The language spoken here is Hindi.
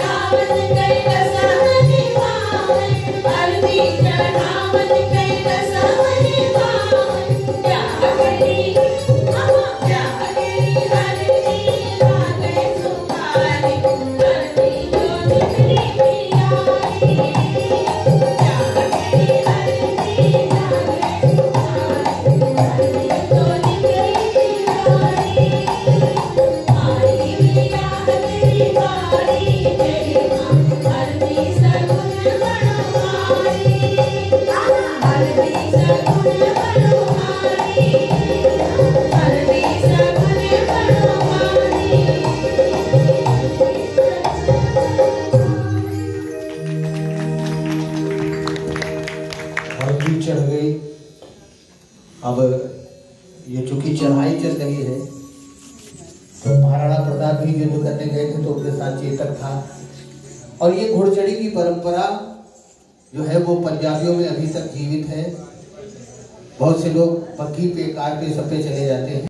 भावन कई बसानी भावन भरती हल्दी चढ़ गई। अब ये चूँकि चढ़ाई चल रही है तो महाराणा प्रताप भी युद्ध करने गए थे तो उनके साथ चेतक था। और ये घुड़चड़ी की परंपरा जो है, वो पंजाबियों में अभी तक जीवित है। बहुत से लोग पक्की पे, कार पे सब पे चले जाते हैं।